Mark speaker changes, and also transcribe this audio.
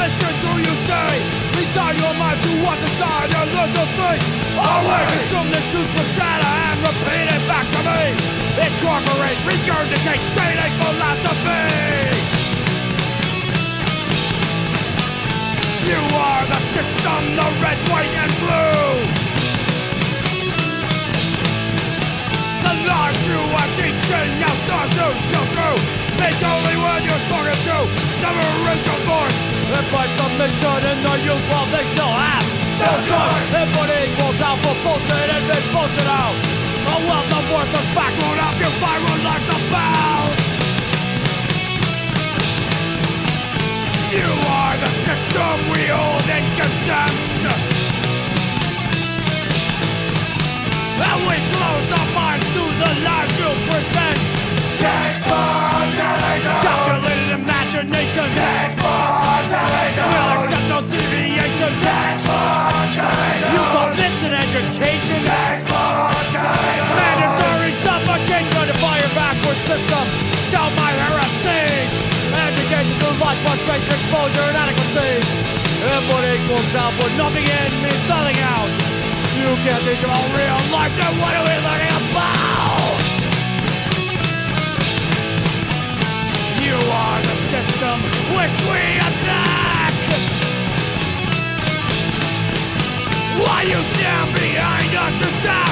Speaker 1: listen to you say. Resign your mind to what's inside and learn to think. Away from this useless data and repeat it back to me. Incorporate, regurgitate straight A philosophy. You are the system, the red, white, and blue. The lies you are teaching now start to show raise your voice. Submission in the youth while they still have no choice. Input equals out for bullshit and then bullshit out. A wealth of worthless facts won't help you find what life's about. You are the system we hold in contempt. And we close our minds to the lies you present. Calculated imagination. We'll education? Mandatory suffocation to fire backward system. Shout my heresies. Education through life, frustration, exposure, inadequacies. Input equals output. Nothing in means nothing out. You can't teach about real life, then what are we learning about? You are the system which we You stand behind us to stop?